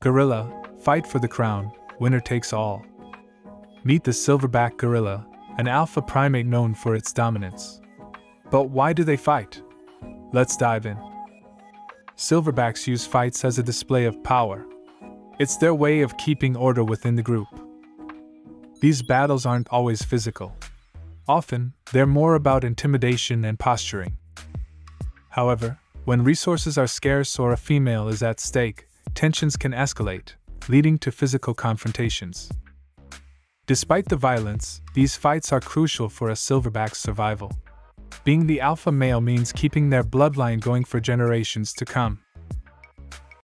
Gorilla, fight for the crown, winner takes all. Meet the silverback gorilla, an alpha primate known for its dominance. But why do they fight? Let's dive in. Silverbacks use fights as a display of power. It's their way of keeping order within the group. These battles aren't always physical. Often, they're more about intimidation and posturing. However, when resources are scarce or a female is at stake, tensions can escalate, leading to physical confrontations. Despite the violence, these fights are crucial for a silverback's survival. Being the alpha male means keeping their bloodline going for generations to come.